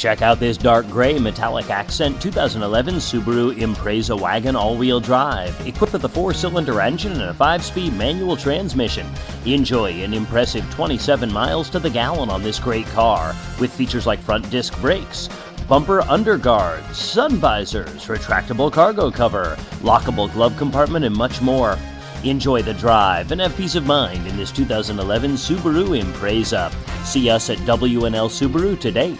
Check out this dark gray metallic accent 2011 Subaru Impreza wagon all-wheel drive, equipped with a four-cylinder engine and a five-speed manual transmission. Enjoy an impressive 27 miles to the gallon on this great car, with features like front disc brakes, bumper underguards, sun visors, retractable cargo cover, lockable glove compartment, and much more. Enjoy the drive and have peace of mind in this 2011 Subaru Impreza. See us at W & L Subaru today.